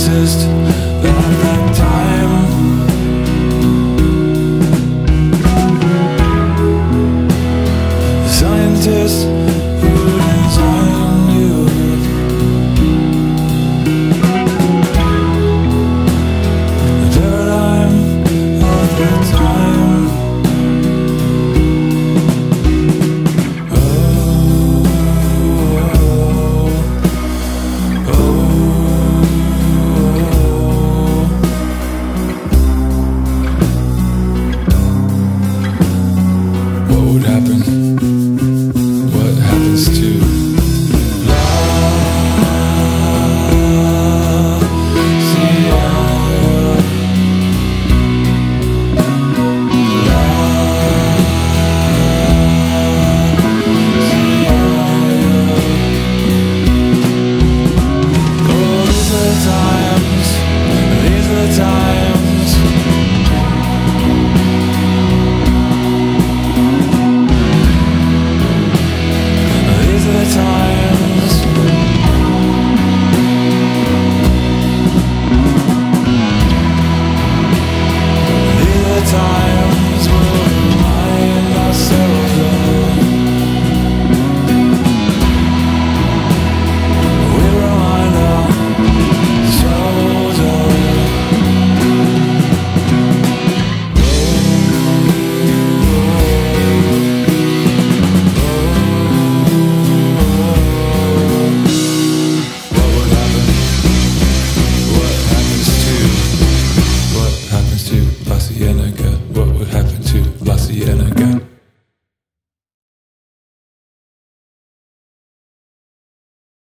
exist That that time.